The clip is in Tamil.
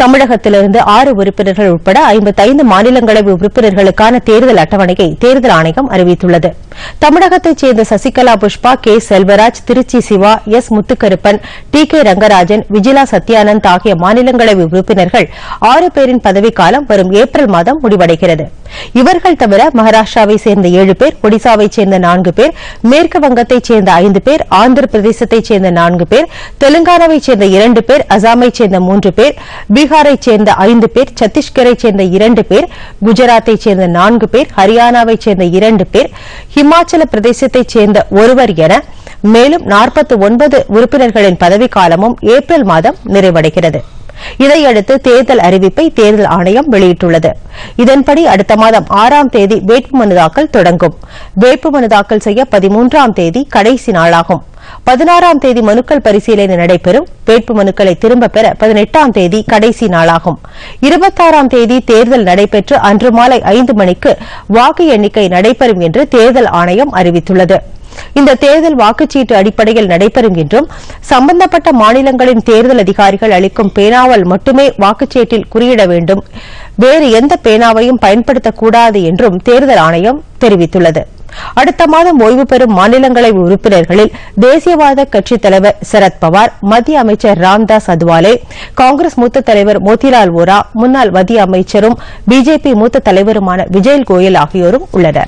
தமிழகத்திலிருந்து ஆறு உறுப்பினர்கள் உட்பட ஐம்பத்தைந்து மாநிலங்களவை உறுப்பினர்களுக்கான தேர்தல் அட்டவணையை தேர்தல் ஆணையம் அறிவித்துள்ளது. தமிழகத்தைச் சேர்ந்த Sasikala Pushpa K. Selvaraj Tiruchi Siva S. Muthukaruppan T. K. Rangarajan Vijila Sathyanand ஆகிய மாநிலங்களவை உறுப்பினர்கள் ஆறு பேரின் பதவிக்காலம் வரும் ஏப்ரல் மாதம் முடிவடைகிறது. இவர்கள் தவிர மகாராஷ்டிராவை சேர்ந்த ஏழு பேர் ஒடிசாவைச் சேர்ந்த நான்கு பேர் மேற்கு வங்கத்தைச் சேர்ந்த ஐந்து பேர் ஆந்திர பிரதேசத்தைச் சேர்ந்த நான்கு பேர் தெலுங்கானாவைச் சேர்ந்த இரண்டு பேர் அசாமைச் சேர்ந்த மூன்று பேர் பீகாரைச் சேர்ந்த ஐந்து பேர் சத்தீஸ்கரைச் சேர்ந்த இரண்டு பேர் குஜராத்தைச் சேர்ந்த நான்கு பேர் ஹரியானாவைச் சேர்ந்த இரண்டு பேர் ஹிமா அருணாச்சல பிரதேசத்தைச் சேர்ந்த ஒருவர் என மேலும் நாற்பத்தி ஒன்பது உறுப்பினர்களின் பதவிக்காலமும் ஏப்ரல் மாதம் நிறைவடைகிறது. இதையடுத்து தேர்தல் அறிவிப்பை தேர்தல் ஆணையம் வெளியிட்டுள்ளது. இதன்படி அடுத்த மாதம் ஆறாம் தேதி வேட்புமனு தாக்கல் தொடங்கும். வேட்புமனு தாக்கல் செய்ய பதிமூன்றாம் தேதி கடைசி நாளாகும். பதினாறாம் தேதி மனுக்கள் பரிசீலனை நடைபெறும். வேட்பு மனுக்களை திரும்பப் பெற பதினெட்டாம் தேதி கடைசி நாளாகும். இருபத்தாறாம் தேதி தேர்தல் நடைபெற்று அன்று மாலை ஐந்து மணிக்கு வாக்கு எண்ணிக்கை நடைபெறும் என்று தேர்தல் ஆணையம் அறிவித்துள்ளது. இந்த தேர்தல் வாக்குச்சீட்டு அடிப்படையில் நடைபெறும் என்றும் சம்பந்தப்பட்ட மாநிலங்களின் தேர்தல் அதிகாரிகள் அளிக்கும் பேனாவால் மட்டுமே வாக்குச்சீட்டில் குறியிட வேண்டும். வேறு எந்த பேனாவையும் பயன்படுத்தக்கூடாது என்றும் தேர்தல் ஆணையம் தெரிவித்துள்ளது. அடுத்த மாதம் ஓய்வு பெறும் மாநிலங்களை உறுப்பினர்களில் தேசியவாத கட்சித் தலைவர் சரத்பவார் மத்திய அமைச்சர் ராம்தாஸ் அதுவாலே காங்கிரஸ் மூத்த தலைவர் மோதிலால் வோரா முன்னாள் மத்திய அமைச்சரும் பிஜேபி மூத்த தலைவருமான விஜய் கோயல் ஆகியோரும் உள்ளனா்